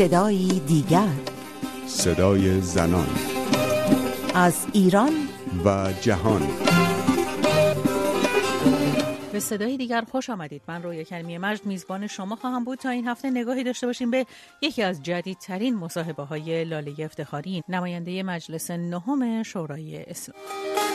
صدایی دیگر. صدای زنان. از ایران. و جهان. به صدای دیگر خوش آمدید. من رویا کلمی مجد میزبان شما خواهم بود. تا این هفته نگاهی داشته باشیم به یکی از جدیدترین مصاحبه های لاله افتخاری نماینده مجلس نهم شورای اسلام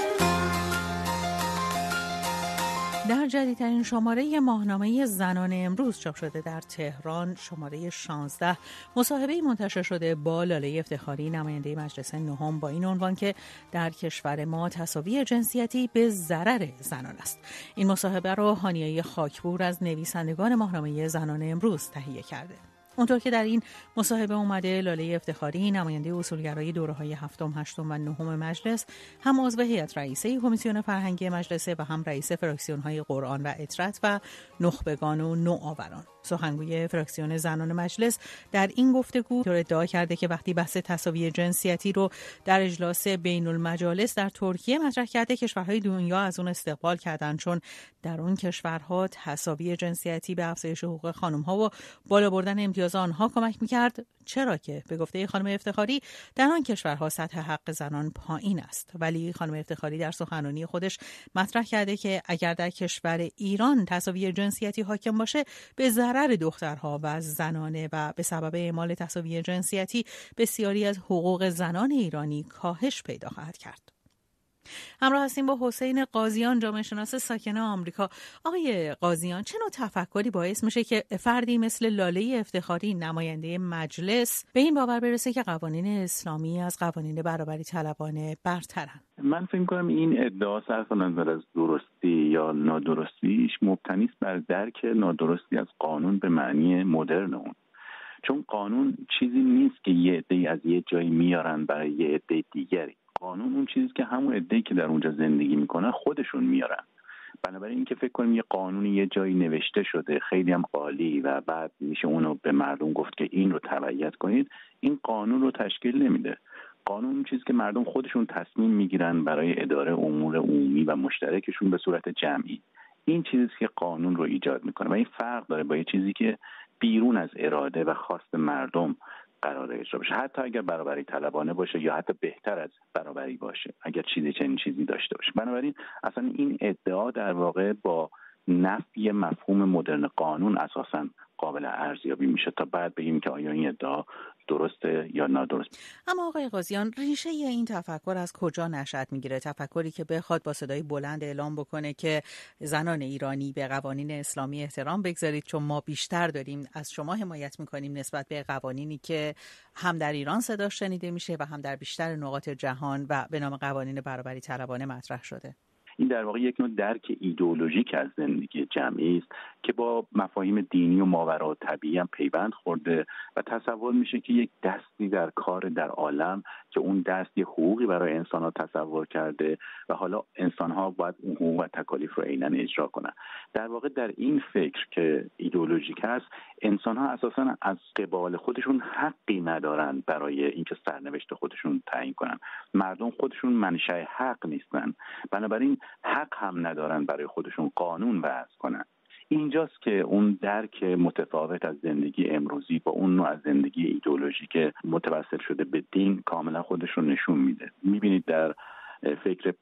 در جدیدترین شماره ماهنامه زنان امروز چاپ شده در تهران شماره 16 مصاحبه منتشر شده با لاله افتخاری نماینده مجلس نهم. با این عنوان که در کشور ما تصاوی جنسیتی به ضرر زنان است. این مصاحبه را هانیه خاکپور از نویسندگان ماهنامه زنان امروز تهیه کرده. اونطور که در این مصاحبه اومده لاله افتخاری نماینده اصولگرای دوره های هفتم، هشتم و نهم مجلس هم عضو هیئت رئیسه کمیسیون فرهنگی مجلس و هم رئیس فراکسیون های قرآن و اطرت و نخبگان و نوآوران. سخنگوی فراکسیون زنان مجلس در این گفتگو ادعا کرده که وقتی بحث تصاوی جنسیتی رو در اجلاس بین المجالس در ترکیه مطرح کرده کشورهای دنیا از اون استقبال کردن چون در اون کشورها تصاوی جنسیتی به افزایش حقوق خانم ها و بالا بردن امتیاز آنها کمک می‌کرد. چرا که به گفته خانم افتخاری در آن کشورها سطح حق زنان پایین است. ولی خانم افتخاری در سخنرانی خودش مطرح کرده که اگر در کشور ایران تصاوی جنسیتی حاکم باشه به ضرر دخترها و زنانه و به سبب اعمال تصاوی جنسیتی بسیاری از حقوق زنان ایرانی کاهش پیدا خواهد کرد. همراه هستیم با حسین قاضیان جامعه شناس ساکن آمریکا. آقای قاضیان چه نوع تفکری باعث میشه که فردی مثل لاله افتخاری نماینده مجلس به این باور برسه که قوانین اسلامی از قوانین برابری طلبانه برترن؟ من فکر کنم این ادعا صرف نظر از درستی یا نادرستیش مبتنی است بر درک نادرستی از قانون به معنی مدرن اون. چون قانون چیزی نیست که یه عده از یه جایی میارن برای یه عده دیگری. چیزی که همون عده‌ای که در اونجا زندگی می‌کنن خودشون میارن. بنابراین اینکه فکر کنیم یه قانونی یه جایی نوشته شده خیلی هم عالی و بعد میشه اونو به مردم گفت که این رو تبعیت کنید این قانون رو تشکیل نمیده. قانون چیزی که مردم خودشون تصمیم می‌گیرن برای اداره امور عمومی و مشترکشون به صورت جمعی. این چیزی که قانون رو ایجاد می‌کنه و این فرق داره با یه چیزی که بیرون از اراده و خواست مردم قرار اجرا بشه حتی اگر برابری طلبانه باشه یا حتی بهتر از برابری باشه اگر چیزی چنین چیزی داشته باشه. بنابراین اصلا این ادعا در واقع با نفی مفهوم مدرن قانون اساسا قابل ارزیابی میشه تا بعد بگیم که آیا این ادعا درسته یا نادرست اما آقای قاضیان ریشه این تفکر از کجا نشأت می‌گیره؟ تفکری که بخواد با صدای بلند اعلام بکنه که زنان ایرانی به قوانین اسلامی احترام بگذارید چون ما بیشتر داریم از شما حمایت می‌کنیم نسبت به قوانینی که هم در ایران صدا شنیده میشه و هم در بیشتر نقاط جهان و به نام قوانین برابری طلبانه مطرح شده. این در واقع یک نوع درک ایدئولوژیک از زندگی جمعی است که با مفاهیم دینی و ماورا طبیعی هم پیوند خورده و تصور میشه که یک دستی در کار در عالم که اون دست یه حقوقی برای انسان ها تصور کرده و حالا انسان ها باید اون حقوق و تکالیف رو عینا اجرا کنن. در واقع در این فکر که ایدئولوژیک هست انسان ها اساسا از قبال خودشون حقی ندارن برای اینکه سرنوشت خودشون تعیین کنن. مردم خودشون منشأ حق نیستن. بنابراین حق هم ندارن برای خودشون قانون وضع کنن. اینجاست که اون درک متفاوت از زندگی امروزی با اون نوع از زندگی ایدولوژی که متوسل شده به دین کاملا خودش رو نشون میده. می‌بینید در فکر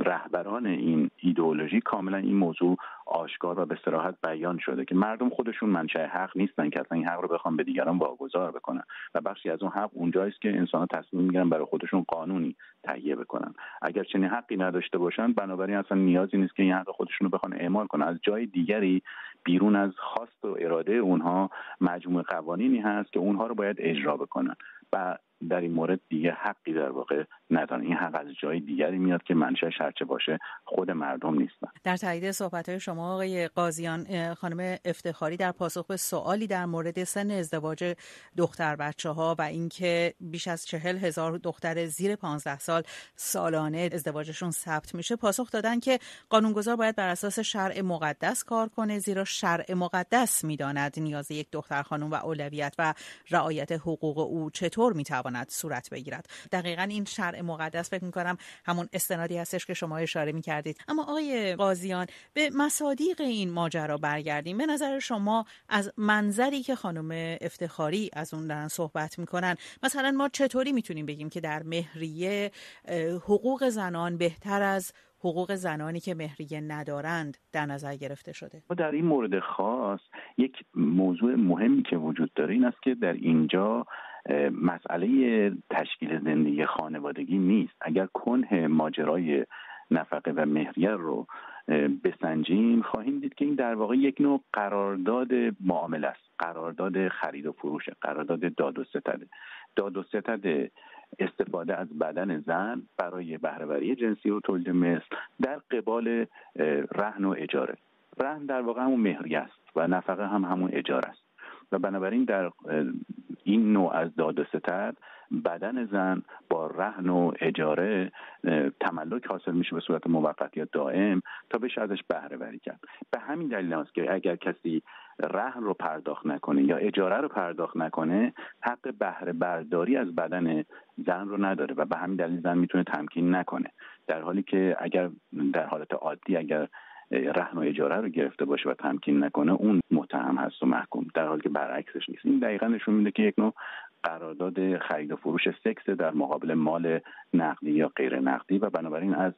رهبران این ایدئولوژی کاملا این موضوع آشکار و به صراحت بیان شده که مردم خودشون منشأ حق نیستن که اصلا این حق رو بخوام به دیگران واگذار بکنن. و بخشی از اون حق اونجاست که انسان تصمیم می‌گیرن برای خودشون قانونی تهیه بکنن. اگر چنین حقی نداشته باشن بنابراین اصلا نیازی نیست که این حق خودشون رو بخوان اعمال کنن. از جای دیگری بیرون از خواست و اراده اونها مجموع قوانینی هست که اونها رو باید اجرا بکنن. و در این مورد دیگه حقی در واقع ندارن. این حق از جای دیگری میاد که منشأ هرچه باشه خود مردم نیستن. در تایید صحبت های شما آقای قاضیان خانم افتخاری در پاسخ به سوالی در مورد سن ازدواج دختر بچه ها و اینکه بیش از چهل هزار دختر زیر 15 سال سالانه ازدواجشون ثبت میشه پاسخ دادن که قانونگذار باید بر اساس شرع مقدس کار کنه زیرا شرع مقدس می‌داند نیاز یک دختر خانم و اولویت و رعایت حقوق او چطور می‌تواند صورت بگیرد. دقیقا این شرع مقدس فکر می‌کنم همون استنادی هستش که شما اشاره می‌کردید. اما آقای قاضیان به مصادیق این ماجرا برگردیم. به نظر شما از منظری که خانم افتخاری از اون دارن صحبت می‌کنن مثلا ما چطوری می‌تونیم بگیم که در مهریه حقوق زنان بهتر از حقوق زنانی که مهریه ندارند در نظر گرفته شده؟ در این مورد خاص یک موضوع مهمی که وجود داره این است که در اینجا مسئله تشکیل زندگی خانوادگی نیست. اگر کنه ماجرای نفقه و مهریه رو بسنجیم خواهیم دید که این در واقع یک نوع قرارداد معامله است. قرارداد خرید و فروش قرارداد داد و ستده. داد و ستد استفاده از بدن زن برای بهرهوری جنسی و تولید مثل در قبال رهن و اجاره. رهن در واقع همون مهری است و نفقه هم همون اجاره است. و بنابراین در این نوع از داد و ستد بدن زن با رهن و اجاره تملک حاصل میشه به صورت موقت یا دائم تا بشه ازش بهره وری کرد. به همین دلیل است که اگر کسی رهن رو پرداخت نکنه یا اجاره رو پرداخت نکنه حق بهره برداری از بدن زن رو نداره و به همین دلیل زن می‌تونه تمکین نکنه. در حالی که اگر در حالت عادی اگر رهن و اجاره رو گرفته باشه و تمکین نکنه اون متهم هست و محکوم. در حالی که برعکسش نیست. این دقیقا نشون میده که یک نوع قرارداد خرید و فروش سکس در مقابل مال نقدی یا غیر نقدی و بنابراین از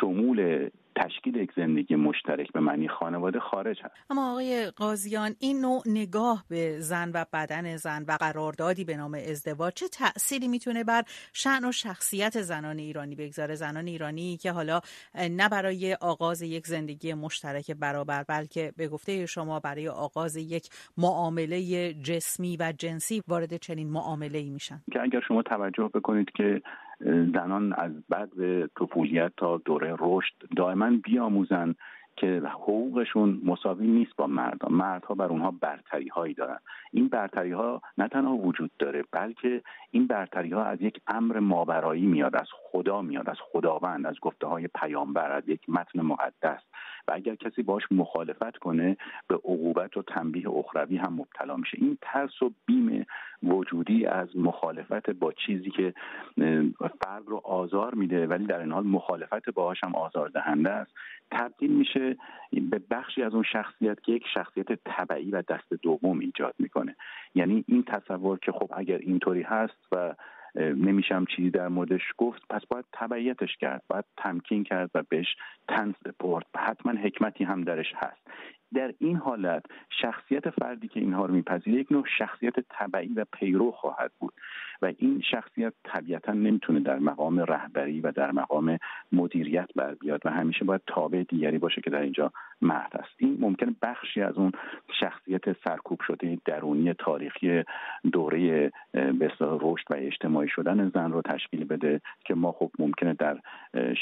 شمول تشکیل یک زندگی مشترک به معنی خانواده خارج هست. اما آقای قاضیان این نوع نگاه به زن و بدن زن و قراردادی به نام ازدواج چه تأثیری می‌تونه بر شعن و شخصیت زنان ایرانی بگذاره؟ زنان ایرانی که حالا نه برای آغاز یک زندگی مشترک برابر بلکه به گفته شما برای آغاز یک معامله جسمی و جنسی وارد چنین معامله ای میشن. که اگر شما توجه بکنید که زنان از بعد طفولیت تا دوره رشد دائما بیاموزن که حقوقشون مساوی نیست با مردها مردها بر اونها برتری هایی دارن. این برتری ها نه تنها وجود داره بلکه این برتری ها از یک امر ماورایی میاد از خدا میاد از خداوند از گفته های پیامبر از یک متن مقدس. و اگر کسی باش مخالفت کنه به عقوبت و تنبیه اخروی هم مبتلا میشه. این ترس و بیم وجودی از مخالفت با چیزی که فرد رو آزار میده ولی در این حال مخالفت باهاش هم آزار دهنده است. تبدیل میشه به بخشی از اون شخصیت که یک شخصیت طبعی و دست دوم ایجاد می‌کنه. یعنی این تصور که خب اگر اینطوری هست و نمیشم چیزی در موردش گفت. پس باید تبعیتش کرد باید تمکین کرد و بهش تنز سپرد. حتما حکمتی هم درش هست. در این حالت شخصیت فردی که اینها رو میپذیره یک نوع شخصیت طبعی و پیرو خواهد بود و این شخصیت طبیعتا نمی‌تونه در مقام رهبری و در مقام مدیریت بر بیاد و همیشه باید تابع دیگری باشه که در اینجا مرد است. این ممکن بخشی از اون شخصیت سرکوب شده درونی تاریخی دوره به رشد و اجتماعی شدن زن رو تشکیل بده که ما خب ممکنه در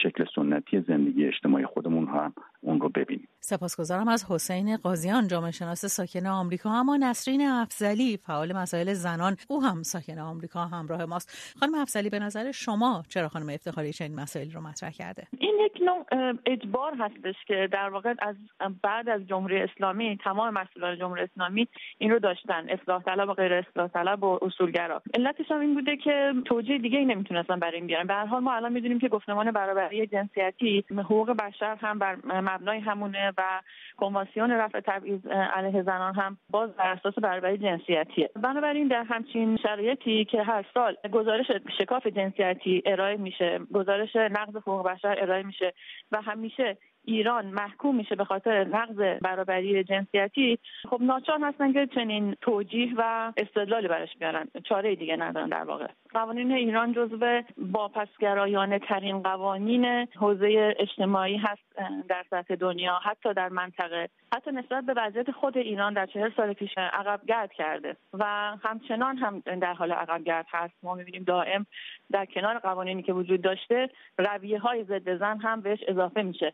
شکل سنتی زندگی اجتماعی خودمون هم اون رو ببینیم. سپاسگزارم از حسین قاضیان جامعه شناس ساکن آمریکا. اما نسرین افزلی فعال مسائل زنان او هم ساکن آمریکا همراه ماست. خانم افزلی به نظر شما چرا خانم افتخاری چنین مسائلی رو مطرح کرده؟ این یک نوع اجبار هستش که در واقع از بعد از جمهوری اسلامی تمام مسئولان جمهوری اسلامی این رو داشتن اصلاح طلب و غیر اصلاح طلب و اصولگرا. علتش هم این بوده که توجیه دیگه ای نمی‌تونستن برای این بیارن. به هر حال ما الان می‌دونیم که گفتمان برابری جنسیتی حقوق بشر هم بر مبنای همونه و کنوانسیون رفع تبعیض علیه زنان هم باز بر اساس برابری جنسیتیه. بنابراین در همچین شرایطی که هر سال گزارش شکاف جنسیتی ارائه میشه گزارش نقض حقوق بشر ارائه میشه و همیشه ایران محکوم میشه به خاطر نقض برابری جنسیتی خب ناچار هستن که چنین توجیه و استدلالی براش بیارن. چاره دیگه ندارن در واقع. قوانین ایران جزو پسگرایانه ترین قوانین حوزه اجتماعی هست در سطح دنیا حتی در منطقه. حتی نسبت به وضعیت خود ایران در چهل سال پیش عقب گرد کرده و همچنان هم در حال عقب گرد هست. ما می‌بینیم دائم در کنار قوانینی که وجود داشته رویه های ضد زن هم بهش اضافه میشه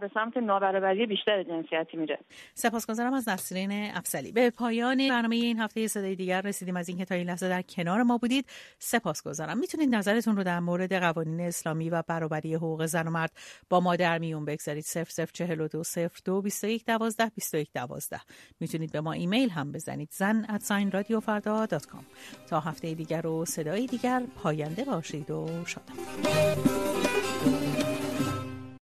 به سمت نابرابری بیشتر جنسیتی میره. سپاسگزارم از نسرین افسلی به پایان برنامه این هفته صدای دیگر رسیدیم. از اینکه تا این لحظه در کنار ما بودید سپاسگزارم. می‌تونید نظرتون رو در مورد قوانین اسلامی و برابری حقوق زن و مرد با ما در میون بگذارید. 0042 02 21 12 21 12 می‌تونید به ما ایمیل هم بزنید. زن تا هفته دیگر و صدای دیگر پاینده باشید و شادم